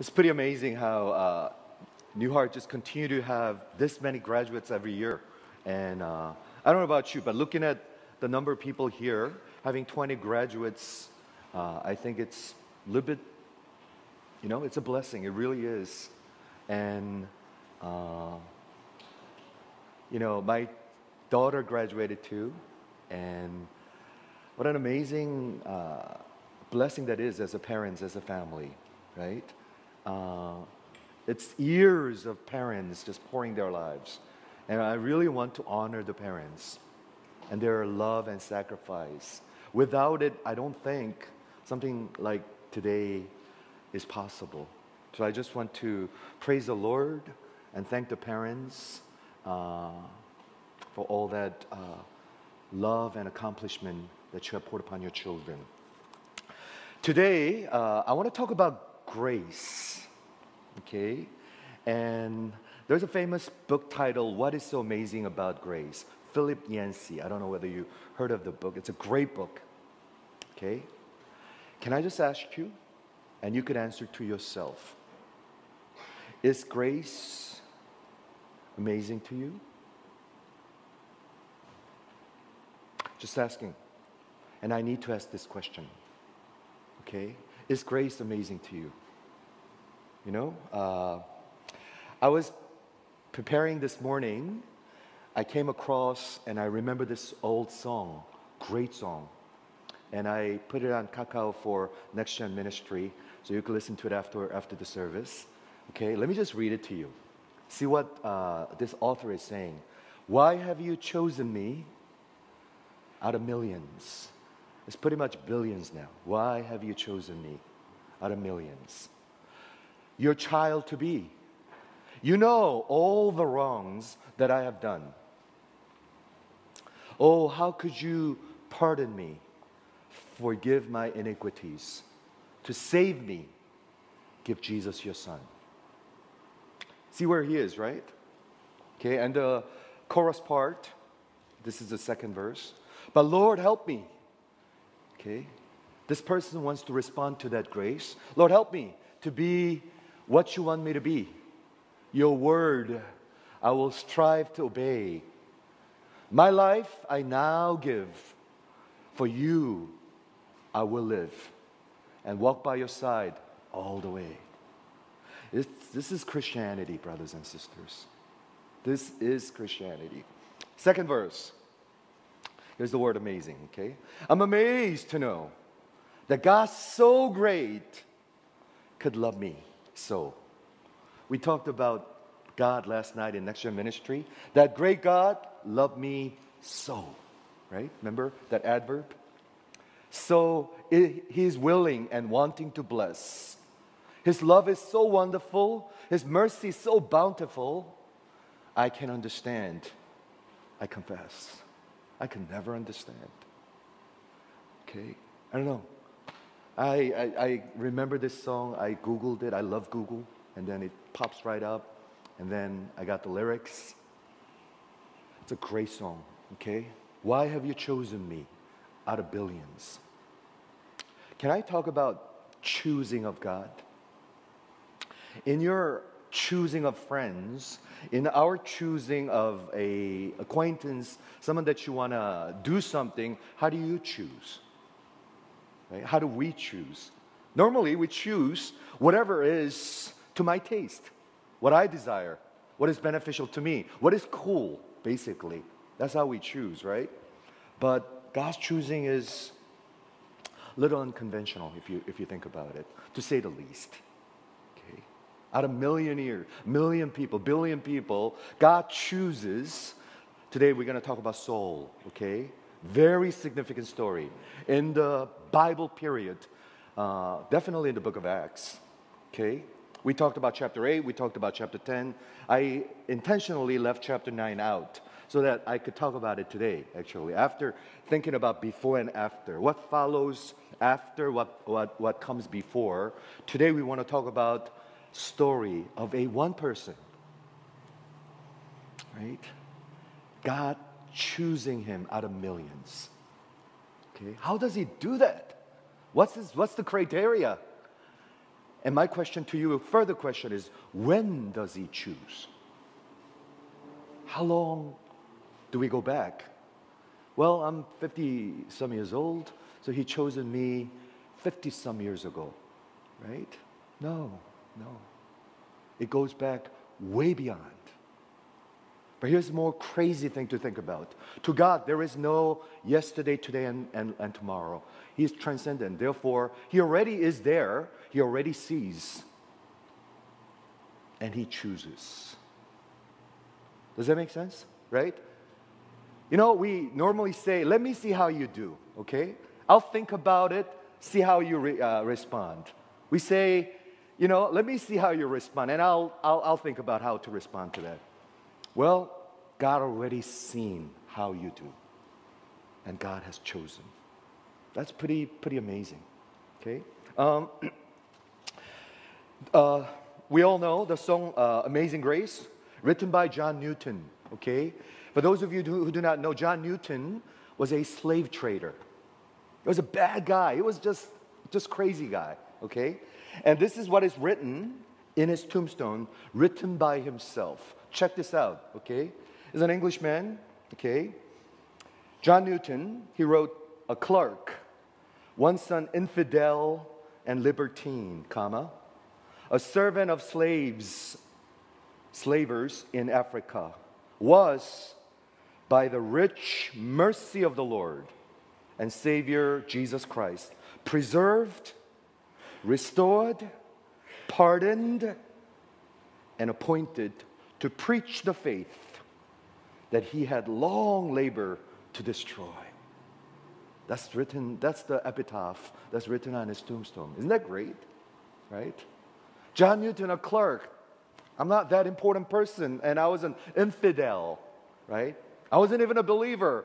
It's pretty amazing how uh, New Heart just continue to have this many graduates every year. And uh, I don't know about you, but looking at the number of people here, having 20 graduates, uh, I think it's a little bit, you know, it's a blessing. It really is. And, uh, you know, my daughter graduated too. And what an amazing uh, blessing that is as a parents, as a family, right? Uh, it's years of parents just pouring their lives. And I really want to honor the parents and their love and sacrifice. Without it, I don't think something like today is possible. So I just want to praise the Lord and thank the parents uh, for all that uh, love and accomplishment that you have poured upon your children. Today, uh, I want to talk about grace. Okay? And there's a famous book titled, What is So Amazing About Grace? Philip Yancey. I don't know whether you heard of the book. It's a great book. Okay? Can I just ask you, and you could answer to yourself, is grace amazing to you? Just asking. And I need to ask this question. Okay? Is grace amazing to you? You know, uh, I was preparing this morning. I came across and I remember this old song, great song. And I put it on Kakao for Next Gen Ministry, so you can listen to it after, after the service. Okay, let me just read it to you. See what uh, this author is saying. Why have you chosen me out of millions? It's pretty much billions now. Why have you chosen me out of millions? Your child to be. You know all the wrongs that I have done. Oh, how could you pardon me, forgive my iniquities? To save me, give Jesus your son. See where he is, right? Okay, and the chorus part, this is the second verse. But Lord, help me. Okay, this person wants to respond to that grace. Lord, help me to be what you want me to be. Your word I will strive to obey. My life I now give. For you I will live and walk by your side all the way. It's, this is Christianity, brothers and sisters. This is Christianity. Second verse. Here's the word amazing, okay? I'm amazed to know that God so great could love me so. We talked about God last night in Next Gen Ministry. That great God loved me so, right? Remember that adverb? So He's willing and wanting to bless. His love is so wonderful, His mercy so bountiful. I can understand. I confess. I can never understand. Okay? I don't know. I, I, I, remember this song. I Googled it. I love Google. And then it pops right up. And then I got the lyrics. It's a great song, okay? Why have you chosen me out of billions? Can I talk about choosing of God? In your choosing of friends, in our choosing of a acquaintance, someone that you want to do something, how do you choose? Right? How do we choose? Normally, we choose whatever is to my taste, what I desire, what is beneficial to me, what is cool, basically. That's how we choose, right? But God's choosing is a little unconventional if you, if you think about it, to say the least. Out of million years, million people, billion people, God chooses. Today we're going to talk about Saul, okay? Very significant story. In the Bible period, uh, definitely in the book of Acts. Okay? We talked about chapter 8, we talked about chapter 10. I intentionally left chapter 9 out so that I could talk about it today, actually, after thinking about before and after. What follows after, what, what, what comes before. Today we want to talk about story of a one person. Right? God choosing him out of millions. Okay, how does he do that? What's, his, what's the criteria? And my question to you, a further question is when does he choose? How long do we go back? Well, I'm 50 some years old, so he chosen me 50 some years ago, right? No, no. It goes back way beyond. But here's the more crazy thing to think about. To God, there is no yesterday, today, and, and, and tomorrow. He is transcendent. Therefore, He already is there, He already sees, and He chooses. Does that make sense? Right? You know, we normally say, let me see how you do, okay? I'll think about it, see how you re- uh, respond. We say, you know, let me see how you respond, and I'll, I'll, I'll think about how to respond to that. Well, God already seen how you do, and God has chosen. That's pretty, pretty amazing, okay? Um, uh, we all know the song uh, Amazing Grace, written by John Newton, okay? For those of you who do not know, John Newton was a slave trader. He was a bad guy. He was just, just crazy guy, okay? And this is what is written in his tombstone, written by himself. Check this out, okay? He's an Englishman, okay? John Newton, he wrote a clerk, once an infidel and libertine, comma, a servant of slaves, slavers in Africa, was by the rich mercy of the Lord and Savior Jesus Christ preserved, restored, pardoned, and appointed to preach the faith that he had long labor to destroy. That's written, that's the epitaph that's written on his tombstone. Isn't that great? Right? John Newton, a clerk. I'm not that important person, and I was an infidel, right? I wasn't even a believer,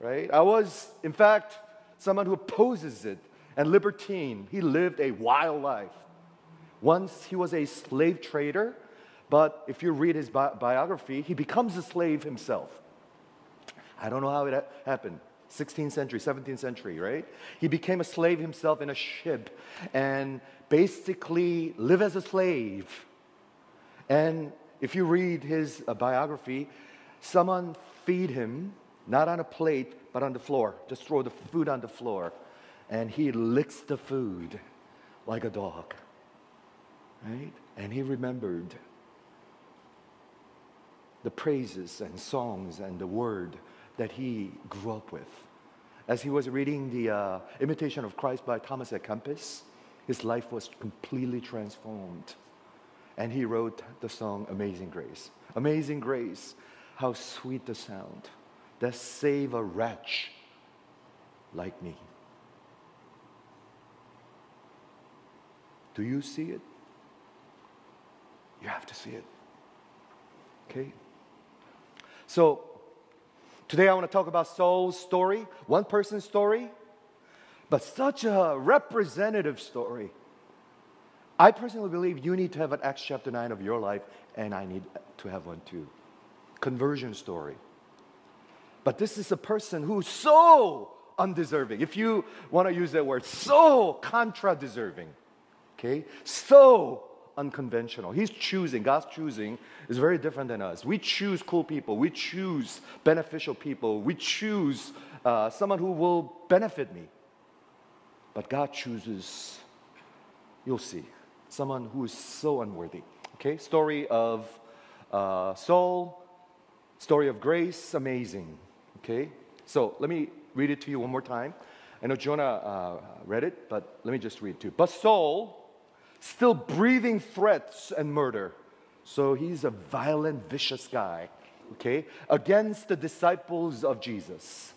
right? I was, in fact, someone who opposes it and libertine. He lived a wild life. Once he was a slave trader, but if you read his bi- biography, he becomes a slave himself. I don't know how it ha- happened. 16th century, 17th century, right? He became a slave himself in a ship and basically live as a slave. And if you read his uh, biography, someone feed him, not on a plate, but on the floor. Just throw the food on the floor. And he licks the food like a dog. Right? And he remembered the praises and songs and the word that he grew up with. As he was reading the uh, Imitation of Christ by Thomas à Kempis, his life was completely transformed. And he wrote the song Amazing Grace. Amazing Grace how sweet the sound that save a wretch like me. Do you see it? You have to see it. Okay? So, today I want to talk about Saul's story, one person's story, but such a representative story. I personally believe you need to have an Acts chapter 9 of your life, and I need to have one too conversion story. But this is a person who's so undeserving. If you want to use that word, so contra deserving. Okay? So unconventional. He's choosing, God's choosing is very different than us. We choose cool people, we choose beneficial people, we choose uh, someone who will benefit me. But God chooses, you'll see, someone who is so unworthy. Okay? Story of uh, Saul, Story of grace, amazing. Okay? So let me read it to you one more time. I know Jonah uh, read it, but let me just read it too. But Saul, still breathing threats and murder. So he's a violent, vicious guy, okay, against the disciples of Jesus.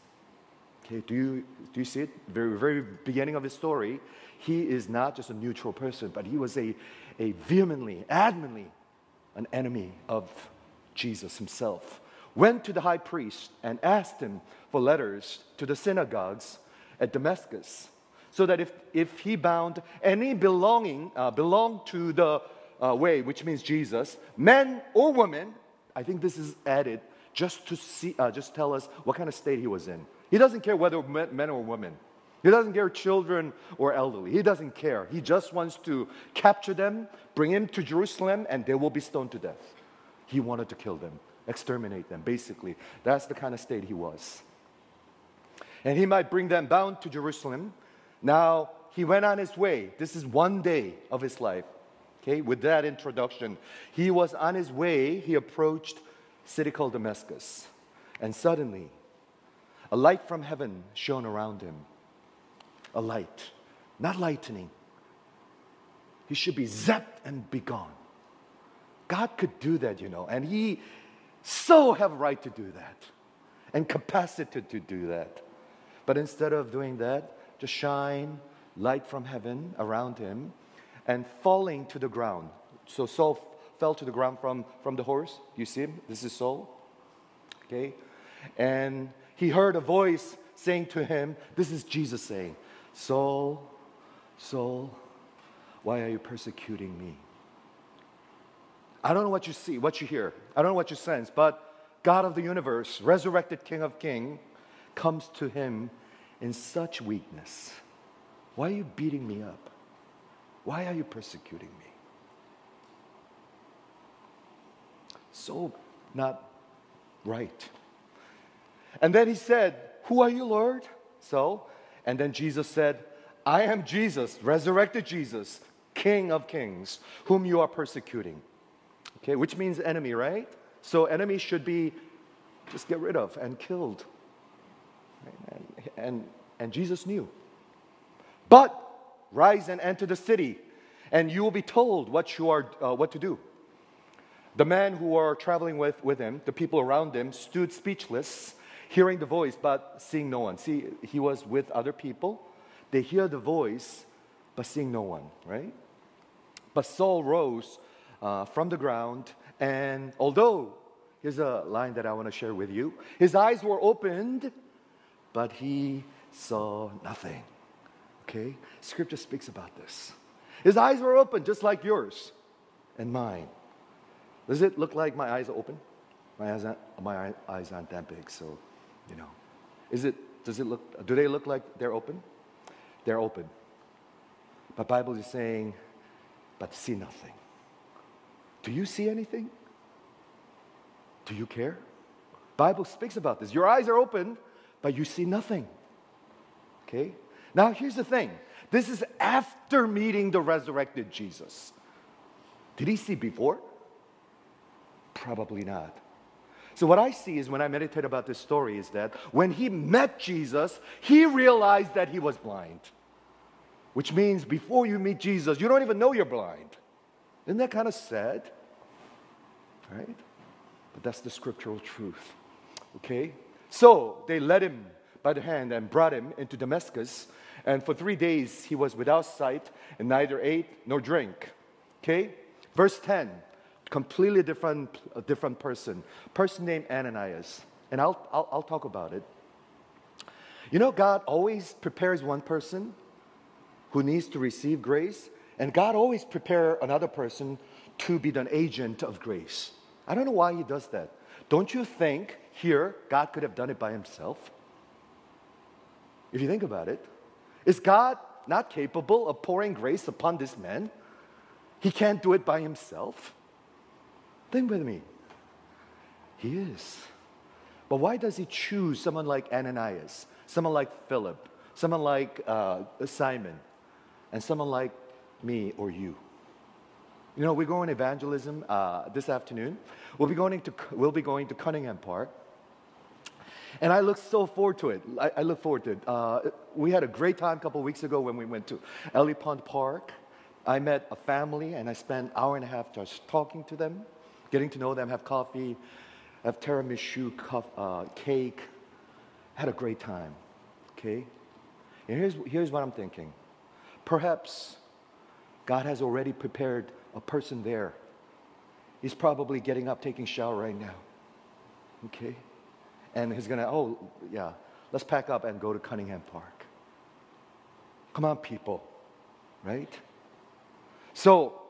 Okay, do you, do you see it? Very, very beginning of his story, he is not just a neutral person, but he was a, a vehemently, adamantly an enemy of Jesus himself went to the high priest and asked him for letters to the synagogues at Damascus, so that if, if he bound any belonging, uh, belong to the uh, way, which means Jesus, men or women, I think this is added just to see, uh, just tell us what kind of state he was in. He doesn't care whether men, or women. He doesn't care children or elderly. He doesn't care. He just wants to capture them, bring them to Jerusalem, and they will be stoned to death. He wanted to kill them, exterminate them, basically. That's the kind of state he was. And he might bring them bound to Jerusalem. Now, he went on his way. This is one day of his life. Okay, with that introduction, he was on his way. He approached city called Damascus. And suddenly, a light from heaven shone around him a light, not lightning. He should be zapped and be gone. God could do that, you know, and He so have right to do that and capacity to do that. But instead of doing that, just shine light from heaven around him and falling to the ground. So Saul fell to the ground from, from the horse. You see him? This is Saul. Okay? And he heard a voice saying to him, This is Jesus saying, Saul, Saul, why are you persecuting me? I don't know what you see, what you hear. I don't know what you sense, but God of the universe, resurrected King of Kings, comes to him in such weakness. Why are you beating me up? Why are you persecuting me? So not right. And then he said, Who are you, Lord? So and then Jesus said, I am Jesus, resurrected Jesus, King of kings, whom you are persecuting. Okay, which means enemy, right? So enemy should be just get rid of and killed. And, and, and Jesus knew. But rise and enter the city, and you will be told what you are uh, what to do. The men who were traveling with, with him, the people around him, stood speechless hearing the voice but seeing no one. See, he was with other people. They hear the voice but seeing no one, right? But Saul rose uh, from the ground, and although, here's a line that I want to share with you his eyes were opened, but he saw nothing. Okay? Scripture speaks about this. His eyes were open just like yours and mine. Does it look like my eyes are open? My eyes, aren't, my eyes aren't that big, so you know, is it, does it look, do they look like they're open? They're open. But Bible is saying, but see nothing. Do you see anything? Do you care? Bible speaks about this. Your eyes are open, but you see nothing. Okay? Now here's the thing. This is after meeting the resurrected Jesus. Did he see before? Probably not. So, what I see is when I meditate about this story is that when he met Jesus, he realized that he was blind. Which means before you meet Jesus, you don't even know you're blind. Isn't that kind of sad? Right? But that's the scriptural truth. Okay? So, they led him by the hand and brought him into Damascus. And for three days he was without sight and neither ate nor drank. Okay? Verse 10 completely different, a different person, person named Ananias. And I'll, I'll, I'll talk about it. You know, God always prepares one person who needs to receive grace, and God always prepare another person to be the agent of grace. I don't know why he does that. Don't you think here God could have done it by himself? If you think about it, is God not capable of pouring grace upon this man? He can't do it by himself. Think with me. He is. But why does he choose someone like Ananias, someone like Philip, someone like uh, Simon, and someone like me or you? You know, we're going evangelism uh, this afternoon. We'll be going to we'll be going to Cunningham Park, and I look so forward to it. I, I look forward to it. Uh, we had a great time a couple weeks ago when we went to Alley Pond Park. I met a family, and I spent an hour and a half just talking to them getting to know them, have coffee, have tiramisu, uh, cake. Had a great time. Okay? And here's, here's what I'm thinking. Perhaps God has already prepared a person there. He's probably getting up, taking shower right now. Okay? And he's gonna, oh, yeah, let's pack up and go to Cunningham Park. Come on, people. Right? So,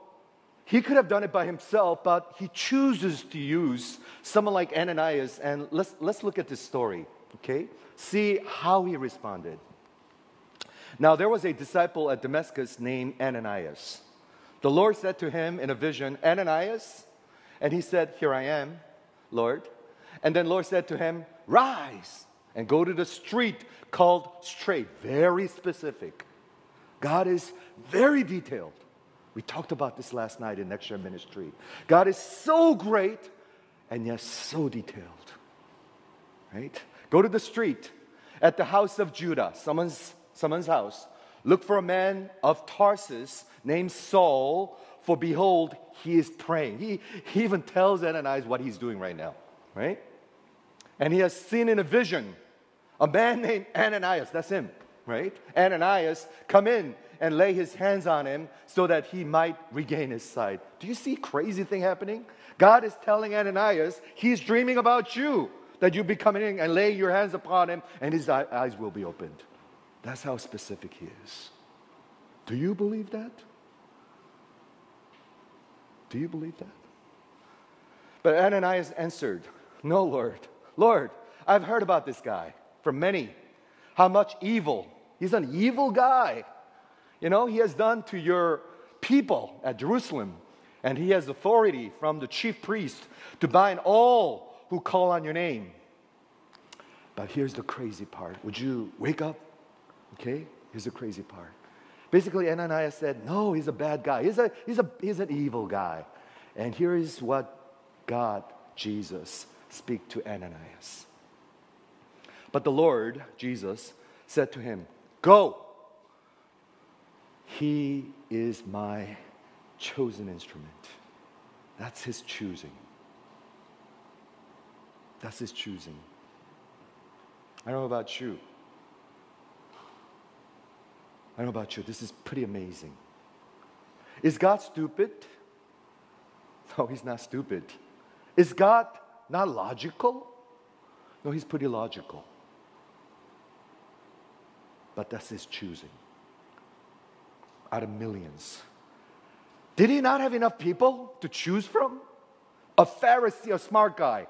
he could have done it by himself, but he chooses to use someone like Ananias. And let's, let's look at this story, okay? See how he responded. Now there was a disciple at Damascus named Ananias. The Lord said to him in a vision, Ananias? And he said, Here I am, Lord. And then Lord said to him, Rise and go to the street called Straight. Very specific. God is very detailed. We talked about this last night in Next Year Ministry. God is so great and yet so detailed. Right? Go to the street at the house of Judah, someone's, someone's house. Look for a man of Tarsus named Saul, for behold, he is praying. He, he even tells Ananias what he's doing right now, right? And he has seen in a vision a man named Ananias, that's him, right? Ananias come in and lay his hands on him so that he might regain his sight. Do you see crazy thing happening? God is telling Ananias, he's dreaming about you, that you be coming in and laying your hands upon him and his eyes will be opened. That's how specific he is. Do you believe that? Do you believe that? But Ananias answered, No, Lord. Lord, I've heard about this guy from many. How much evil. He's an evil guy. You know, he has done to your people at Jerusalem. And he has authority from the chief priest to bind all who call on your name. But here's the crazy part. Would you wake up? Okay? Here's the crazy part. Basically, Ananias said, No, he's a bad guy. He's, a, he's, a, he's an evil guy. And here is what God, Jesus, speak to Ananias. But the Lord, Jesus, said to him, Go. He is my chosen instrument. That's his choosing. That's his choosing. I don't know about you. I don't know about you. This is pretty amazing. Is God stupid? No, he's not stupid. Is God not logical? No, he's pretty logical. But that's his choosing out of millions. Did he not have enough people to choose from? A Pharisee, a smart guy.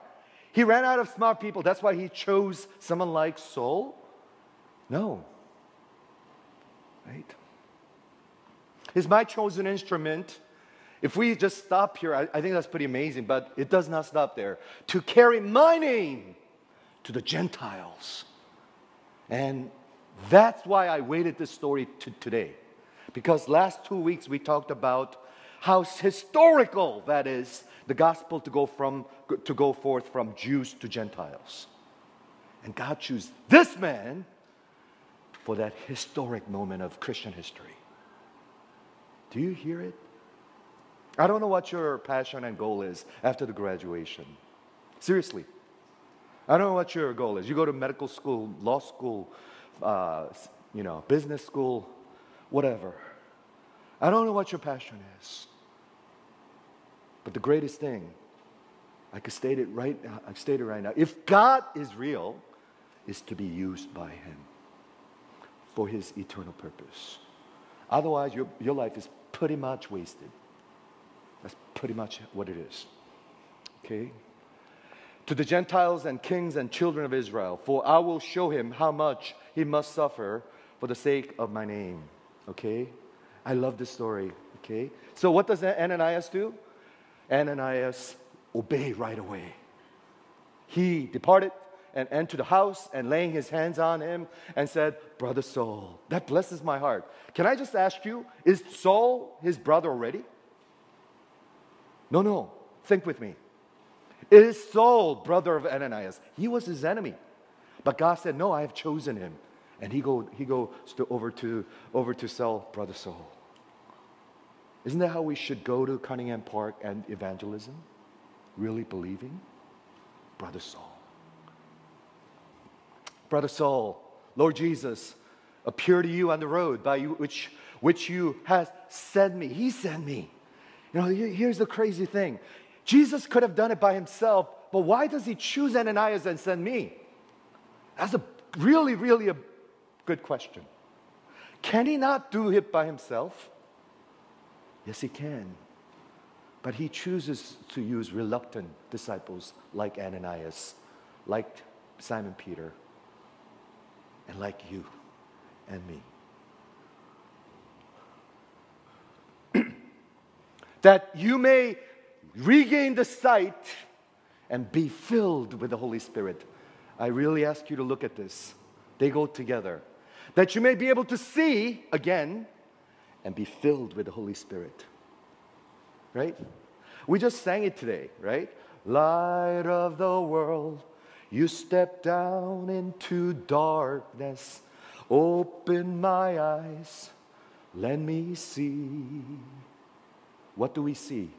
He ran out of smart people. That's why he chose someone like Saul? No right? Is my chosen instrument, if we just stop here, I, I think that's pretty amazing, but it does not stop there. To carry my name to the Gentiles. And that's why I waited this story to today. Because last two weeks we talked about how historical that is, the gospel to go from to go forth from Jews to Gentiles. And God chose this man for that historic moment of Christian history. Do you hear it? I don't know what your passion and goal is after the graduation. Seriously. I don't know what your goal is. You go to medical school, law school, uh, you know, business school, whatever. I don't know what your passion is. But the greatest thing, I could state it right now, I state it right now. If God is real, is to be used by Him for his eternal purpose. Otherwise, your, your life is pretty much wasted. That's pretty much what it is. Okay? To the Gentiles and kings and children of Israel, for I will show him how much he must suffer for the sake of my name. Okay? I love this story. Okay? So, what does Ananias do? Ananias obey right away. He departed and entered the house and laying his hands on him and said, Brother Saul, that blesses my heart. Can I just ask you, is Saul his brother already? No, no. Think with me. It is Saul, brother of Ananias. He was his enemy. But God said, No, I have chosen him. And he, go, he goes to, over, to, over to Saul, brother Saul. Isn't that how we should go to Cunningham Park and evangelism? Really believing? Brother Saul. Brother Saul, Lord Jesus, appear to you on the road by you, which, which you has sent me. He sent me. You know, here's the crazy thing. Jesus could have done it by himself, but why does he choose Ananias and send me? That's a really, really a good question. Can he not do it by himself? Yes, he can. But he chooses to use reluctant disciples like Ananias, like Simon Peter, and like you and me. That you may regain the sight and be filled with the Holy Spirit. I really ask you to look at this. They go together. That you may be able to see again and be filled with the Holy Spirit. Right? We just sang it today, right? Light of the world, you step down into darkness. Open my eyes, let me see. What do we see?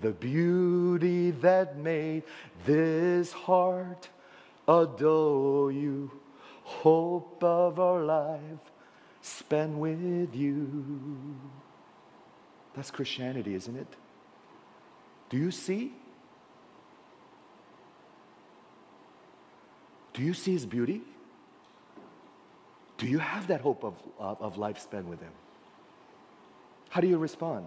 The beauty that made this heart adore you, hope of our life spent with you. That's Christianity, isn't it? Do you see? Do you see his beauty? Do you have that hope of, of, of life spent with him? How do you respond?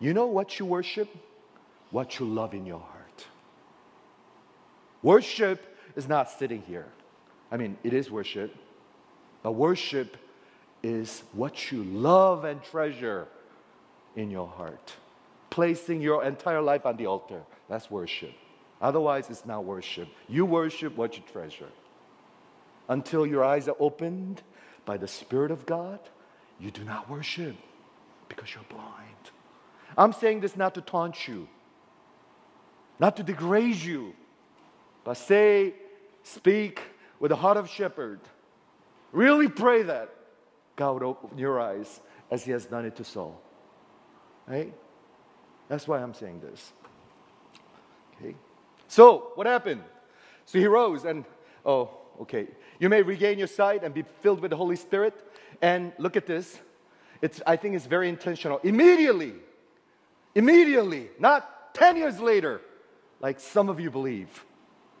You know what you worship? What you love in your heart. Worship is not sitting here. I mean, it is worship, but worship is what you love and treasure in your heart. Placing your entire life on the altar. That's worship. Otherwise, it's not worship. You worship what you treasure. Until your eyes are opened by the Spirit of God, you do not worship because you're blind. I'm saying this not to taunt you, not to degrade you, but say, speak with the heart of shepherd. Really pray that God would open your eyes as He has done it to Saul. Right? That's why I'm saying this. Okay. So, what happened? So he rose and, oh, okay. You may regain your sight and be filled with the Holy Spirit. And look at this. It's, I think it's very intentional. Immediately, Immediately, not 10 years later, like some of you believe,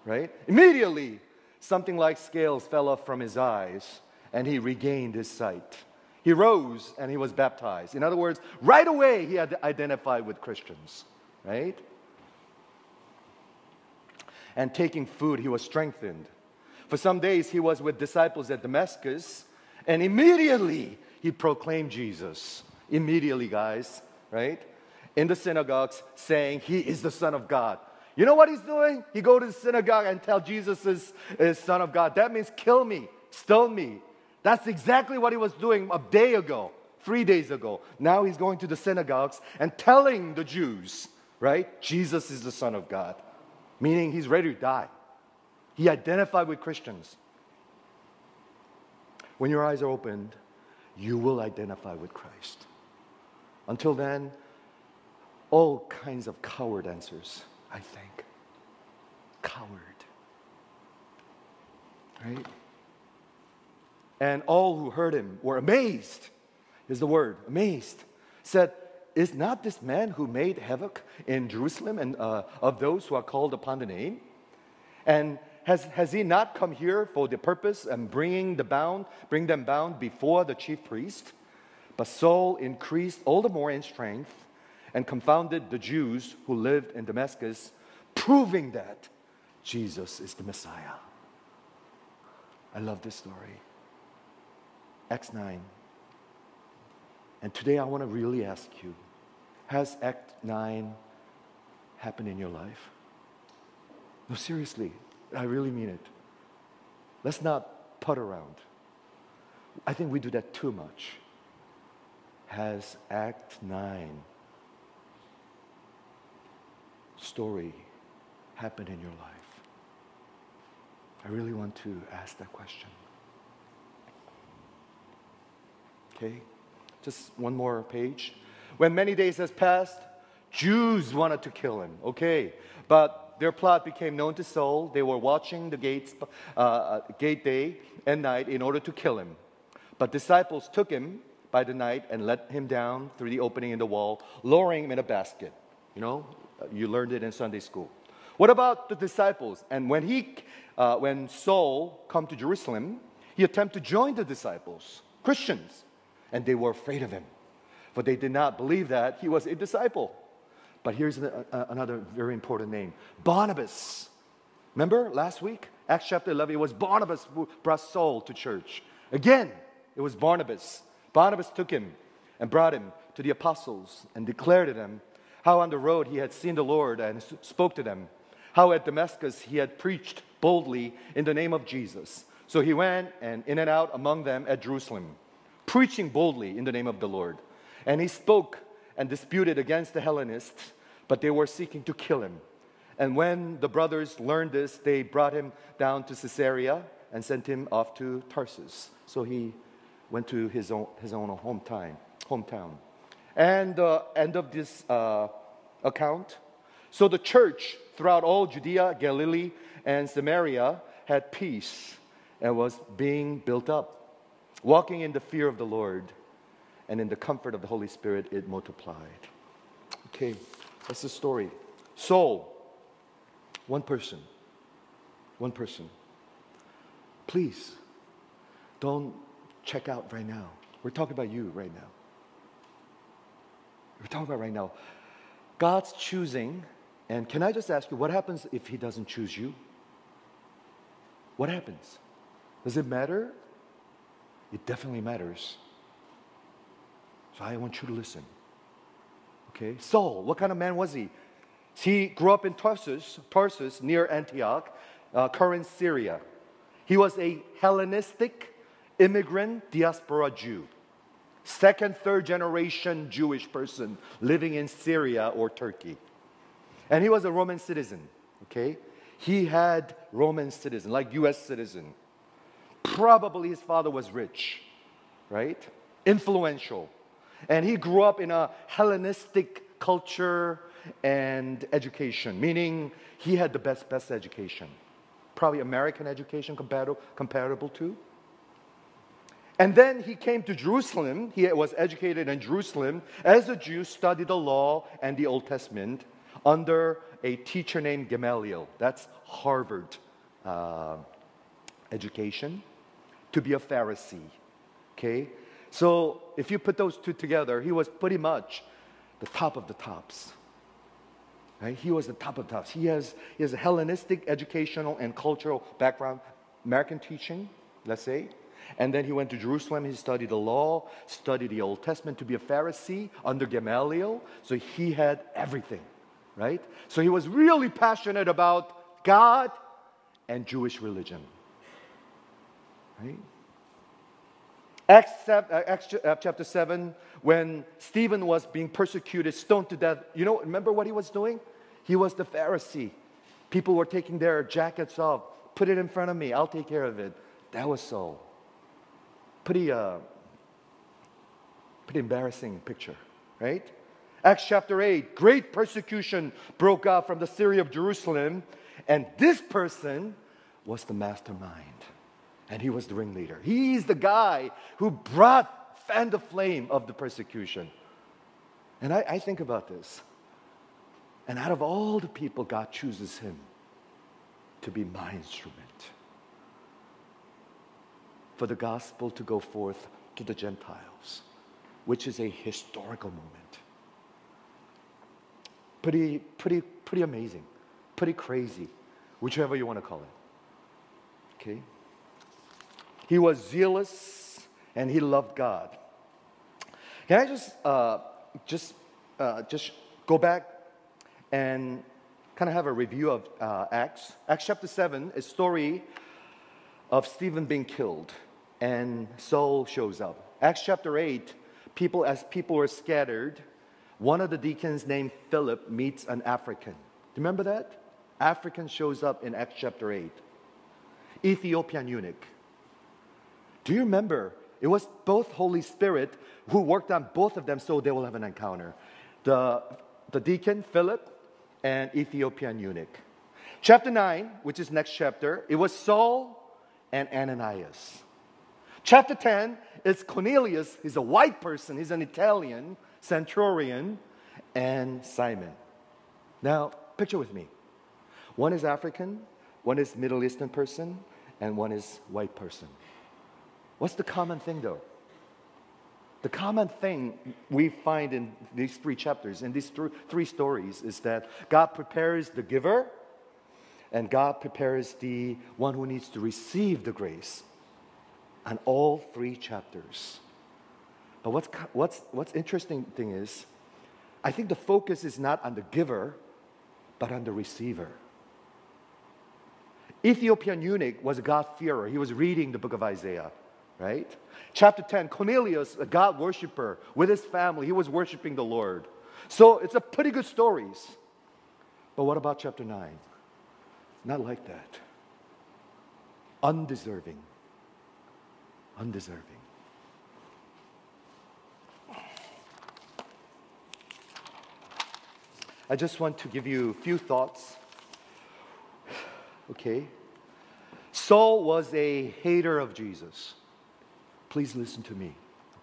right? Immediately, something like scales fell off from his eyes and he regained his sight. He rose and he was baptized. In other words, right away he had identified with Christians, right? And taking food, he was strengthened. For some days he was with disciples at Damascus, and immediately he proclaimed Jesus. Immediately, guys, right? In the synagogues saying he is the Son of God. You know what he's doing? He go to the synagogue and tell Jesus is, is Son of God. That means kill me, stone me. That's exactly what he was doing a day ago, three days ago. Now he's going to the synagogues and telling the Jews, right? Jesus is the Son of God, meaning he's ready to die. He identified with Christians. When your eyes are opened, you will identify with Christ. Until then, all kinds of coward answers, I think. Coward. Right? And all who heard him were amazed, is the word, amazed. Said, Is not this man who made havoc in Jerusalem and uh, of those who are called upon the name? And has, has he not come here for the purpose and bringing the bound, bring them bound before the chief priest? But Saul increased all the more in strength and confounded the Jews who lived in Damascus, proving that Jesus is the Messiah. I love this story. Acts 9. And today I want to really ask you Has Act 9 happened in your life? No, seriously, I really mean it. Let's not put around. I think we do that too much. Has Act 9 story happened in your life? I really want to ask that question. Okay, just one more page. When many days has passed, Jews wanted to kill him. Okay, but their plot became known to Saul. They were watching the gates, uh, uh gate day and night in order to kill him. But disciples took him by the night and let him down through the opening in the wall, lowering him in a basket. You know, you learned it in Sunday school. What about the disciples? And when he, uh, when Saul come to Jerusalem, he attempted to join the disciples, Christians, and they were afraid of him, for they did not believe that he was a disciple. But here's a, a, another very important name Barnabas. Remember last week? Acts chapter 11, it was Barnabas who brought Saul to church. Again, it was Barnabas. Barnabas took him and brought him to the apostles and declared to them how on the road he had seen the Lord and spoke to them, how at Damascus he had preached boldly in the name of Jesus. So he went and in and out among them at Jerusalem, preaching boldly in the name of the Lord. And he spoke and disputed against the Hellenists, but they were seeking to kill him. And when the brothers learned this, they brought him down to Caesarea and sent him off to Tarsus. So he went to his own, his own hometown. hometown. And the end of this uh, account. So the church throughout all Judea, Galilee, and Samaria had peace and was being built up, walking in the fear of the Lord and in the comfort of the Holy Spirit, it multiplied. Okay, that's the story. Saul, one person, one person. Please, don't check out right now. We're talking about you right now. We're talking about right now. God's choosing, and can I just ask you, what happens if He doesn't choose you? What happens? Does it matter? It definitely matters. So I want you to listen. Okay? Saul, what kind of man was he? He grew up in Tarsus, Tarsus near Antioch, uh, current Syria. He was a Hellenistic immigrant diaspora Jew. Second, third generation Jewish person living in Syria or Turkey. And he was a Roman citizen, okay? He had Roman citizen, like US citizen. Probably his father was rich, right? Influential. And he grew up in a Hellenistic culture and education, meaning he had the best, best education. Probably American education comparable, comparable to. And then he came to Jerusalem. He was educated in Jerusalem as a Jew, studied the law and the Old Testament under a teacher named Gamaliel. That's Harvard uh, education. To be a Pharisee. Okay? So if you put those two together, he was pretty much the top of the tops. Right? He was the top of the tops. He has, he has a Hellenistic educational and cultural background, American teaching, let's say. And then he went to Jerusalem. He studied the law, studied the Old Testament to be a Pharisee under Gamaliel. So he had everything, right? So he was really passionate about God and Jewish religion, right? Acts, uh, Acts uh, chapter 7, when Stephen was being persecuted, stoned to death, you know, remember what he was doing? He was the Pharisee. People were taking their jackets off. Put it in front of me, I'll take care of it. That was Saul. Pretty, uh, pretty embarrassing picture, right? Acts chapter 8, great persecution broke out from the city of Jerusalem, and this person was the mastermind and he was the ringleader. He's the guy who brought, fanned the flame of the persecution. And I, I think about this. And out of all the people, God chooses him to be my instrument for the gospel to go forth to the Gentiles, which is a historical moment. Pretty, pretty, pretty amazing, pretty crazy, whichever you want to call it. Okay? He was zealous and he loved God. Can I just uh, just uh, just go back and kind of have a review of uh, Acts? Acts chapter seven, a story of Stephen being killed, and Saul shows up. Acts chapter eight, people as people were scattered, one of the deacons named Philip meets an African. Do you remember that? African shows up in Acts chapter 8. Ethiopian eunuch. Do you remember? It was both Holy Spirit who worked on both of them so they will have an encounter. The, the deacon, Philip, and Ethiopian eunuch. Chapter 9, which is next chapter, it was Saul and Ananias. Chapter 10 is Cornelius. He's a white person, he's an Italian centurion, and Simon. Now, picture with me. One is African, one is Middle Eastern person, and one is white person. What's the common thing though? The common thing we find in these three chapters, in these three stories, is that God prepares the giver and God prepares the one who needs to receive the grace. And all three chapters. But what's, what's, what's interesting thing is, I think the focus is not on the giver, but on the receiver. Ethiopian eunuch was a God-fearer. He was reading the book of Isaiah, right? Chapter 10, Cornelius, a God worshiper with his family, he was worshiping the Lord. So it's a pretty good stories. But what about chapter 9? Not like that. Undeserving. Undeserving. I just want to give you a few thoughts. Okay? Saul was a hater of Jesus. Please listen to me,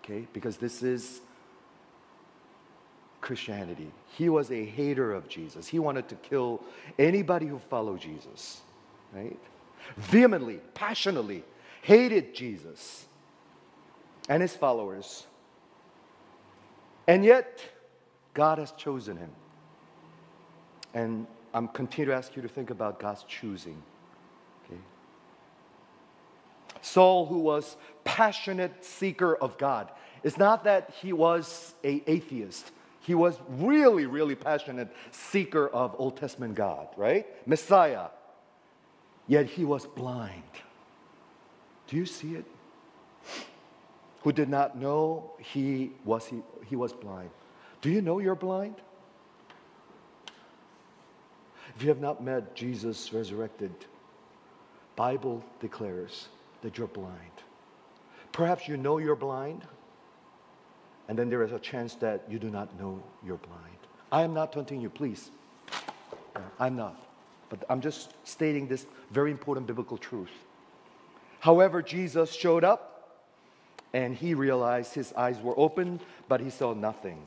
okay? Because this is Christianity. He was a hater of Jesus. He wanted to kill anybody who followed Jesus, right? Vehemently, passionately hated Jesus and his followers. And yet, God has chosen him. And I'm continue to ask you to think about God's choosing. Okay? Saul, who was passionate seeker of God, it's not that he was a atheist. He was really, really passionate seeker of Old Testament God, right? Messiah. Yet he was blind. Do you see it? Who did not know he was, he, he was blind. Do you know you're blind? If you have not met Jesus resurrected, Bible declares that you're blind. Perhaps you know you're blind, and then there is a chance that you do not know you're blind. I am not taunting you, please. I'm not. But I'm just stating this very important biblical truth. However, Jesus showed up and he realized his eyes were open, but he saw nothing.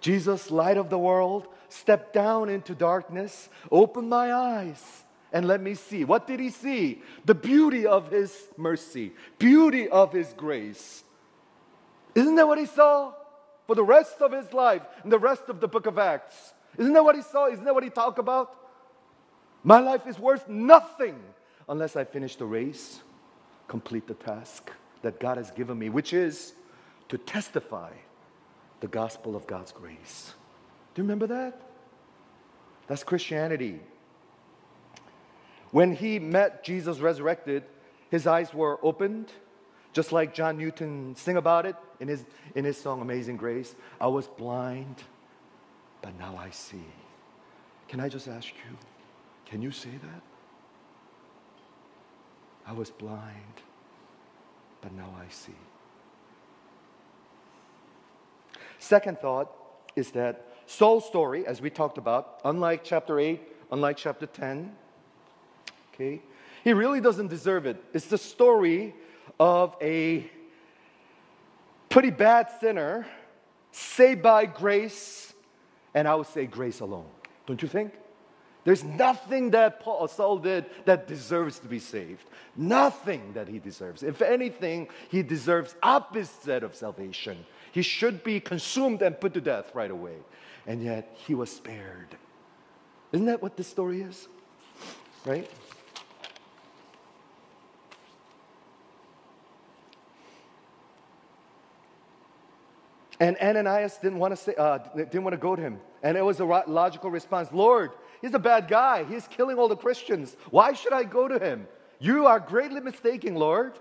Jesus, light of the world, stepped down into darkness, opened my eyes, and let me see. What did he see? The beauty of his mercy, beauty of his grace. Isn't that what he saw? For the rest of his life and the rest of the book of Acts. Isn't that what he saw? Isn't that what he talked about? My life is worth nothing unless I finish the race, complete the task that God has given me, which is to testify the gospel of God's grace. Do you remember that? That's Christianity. When he met Jesus resurrected, his eyes were opened, just like John Newton sing about it in his, in his song Amazing Grace. I was blind, but now I see. Can I just ask you, can you say that? I was blind, but now I see. Second thought is that Saul's story, as we talked about, unlike chapter 8, unlike chapter 10, okay, he really doesn't deserve it. It's the story of a pretty bad sinner saved by grace, and I would say grace alone. Don't you think? There's nothing that Paul, Saul did that deserves to be saved. Nothing that he deserves. If anything, he deserves opposite of salvation. He should be consumed and put to death right away and yet he was spared. Isn't that what this story is? Right? And Ananias didn't want to say, uh, didn't want to go to him, and it was a logical response. Lord, he's a bad guy. He's killing all the Christians. Why should I go to him? You are greatly mistaken, Lord.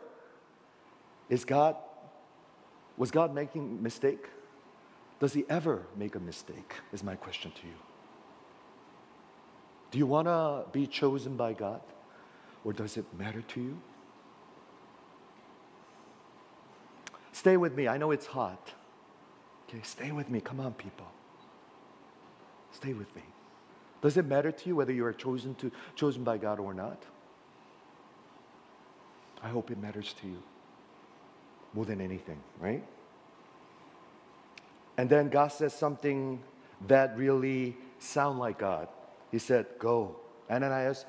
Is God? Was God making mistake? Does he ever make a mistake? Is my question to you. Do you want to be chosen by God? Or does it matter to you? Stay with me. I know it's hot. Okay, stay with me. Come on, people. Stay with me. Does it matter to you whether you are chosen, to, chosen by God or not? I hope it matters to you. more than anything, right? And then God says something that really sound like God. He said, "Go." And Ananias,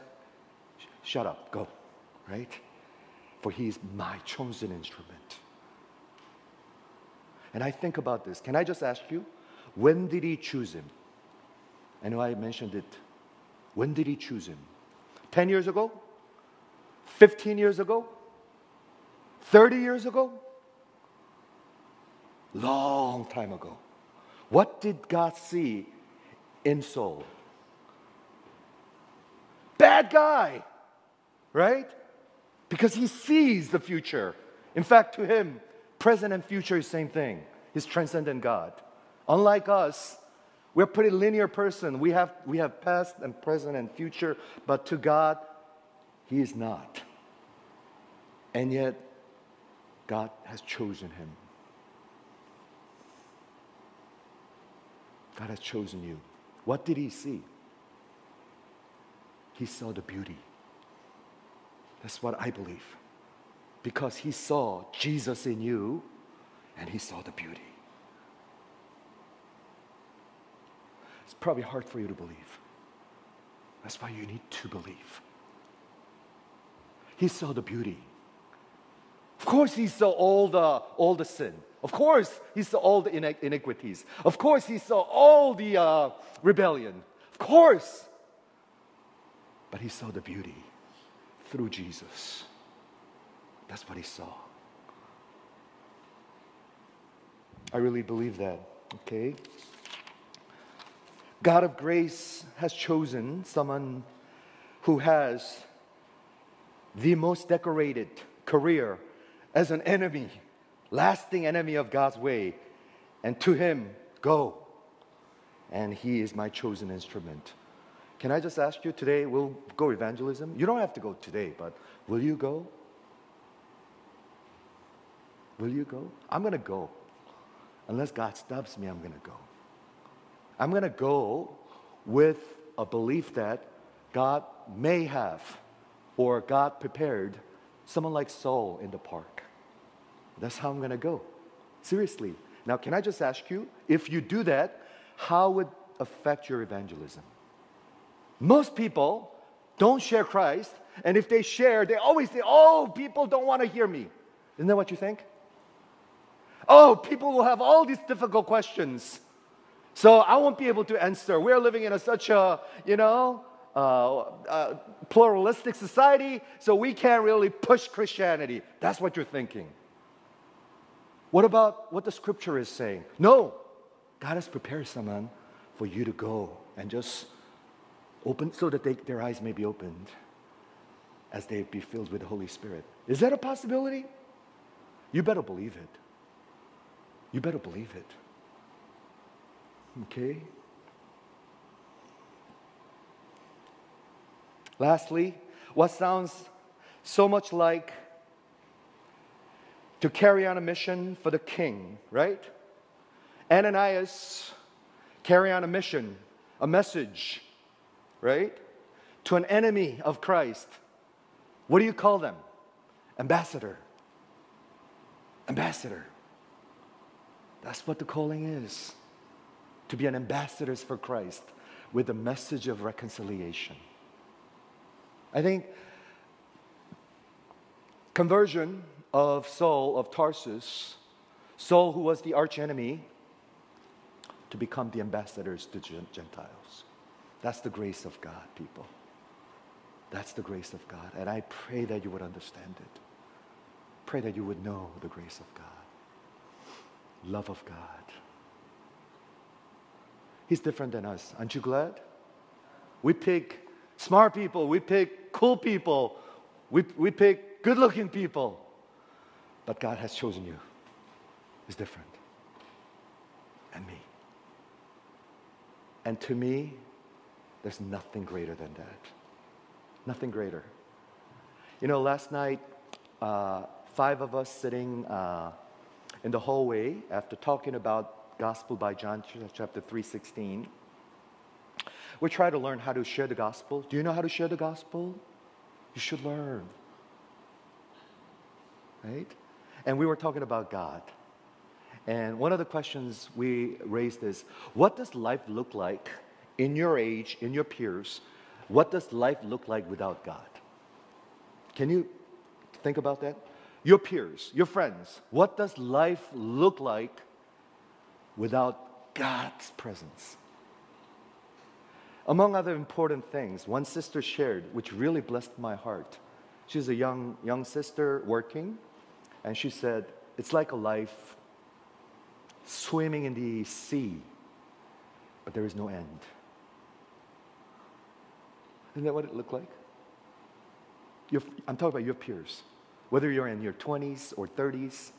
sh- shut up, go. Right? For he is my chosen instrument. And I think about this. Can I just ask you, when did he choose him? I know I mentioned it. When did he choose him? 10 years ago? 15 years ago? 30 years ago? Long time ago. What did God see in Saul? Bad guy, right? Because he sees the future. In fact, to him, present and future is same thing. He's transcendent God. Unlike us, we're a pretty linear person. We have, we have past and present and future, but to God, He is not. And yet, God has chosen him. God has chosen you. What did He see? He saw the beauty. That's what I believe. Because He saw Jesus in you and He saw the beauty. It's probably hard for you to believe. That's why you need to believe. He saw the beauty. Of course, he saw all the, all the sin. Of course, he saw all the iniquities. Of course, he saw all the uh, rebellion. Of course. But he saw the beauty through Jesus. That's what he saw. I really believe that, okay? God of grace has chosen someone who has the most decorated career as an enemy, lasting enemy of God's way. And to him, go. And he is my chosen instrument. Can I just ask you today, we'll go evangelism? You don't have to go today, but will you go? Will you go? I'm going to go. Unless God stops me, I'm going to go. I'm going to go with a belief that God may have or God prepared someone like Saul in the park. That's how I'm going to go. Seriously. Now, can I just ask you, if you do that, how would it affect your evangelism? Most people don't share Christ, and if they share, they always say, "Oh, people don't want to hear me." Isn't that what you think? Oh, people will have all these difficult questions. So I won't be able to answer. We're living in a, such a, you know, uh, uh, pluralistic society, so we can't really push Christianity. That's what you're thinking. What about what the scripture is saying? No, God has prepared someone for you to go and just open so that they, their eyes may be opened as they be filled with the Holy Spirit. Is that a possibility? You better believe it. You better believe it. Okay? Lastly, what sounds so much like to carry on a mission for the king, right? Ananias carry on a mission, a message, right? To an enemy of Christ. What do you call them? Ambassador. Ambassador. That's what the calling is to be an ambassadors for Christ with a message of reconciliation. I think conversion of Saul of Tarsus, Saul who was the archenemy, to become the ambassadors to Gentiles. That's the grace of God, people. That's the grace of God. And I pray that you would understand it. Pray that you would know the grace of God, love of God. He's different than us. Aren't you glad? We pick smart people, we pick cool people, we, we pick good looking people. But God has chosen you. It's different. And me. And to me, there's nothing greater than that. Nothing greater. You know, last night, uh, five of us sitting uh, in the hallway after talking about Gospel by John, chapter 3:16. We try to learn how to share the gospel. Do you know how to share the gospel? You should learn. Right? and we were talking about God. And one of the questions we raised is what does life look like in your age, in your peers? What does life look like without God? Can you think about that? Your peers, your friends, what does life look like without God's presence? Among other important things, one sister shared, which really blessed my heart. She's a young, young sister working, and she said, It's like a life swimming in the sea, but there is no end. Isn't that what it looked like? I'm talking about your peers. Whether you're in your 20s or 30s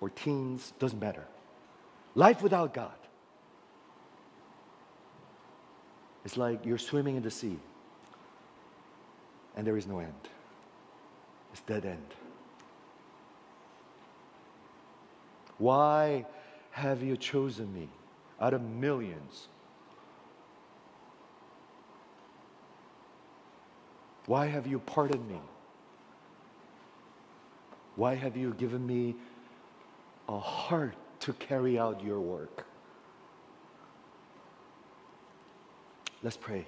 or teens, doesn't matter. Life without God is like you're swimming in the sea and there is no end. It's dead end. Why have you chosen me out of millions? Why have you pardoned me? Why have you given me a heart to carry out your work? Let's pray.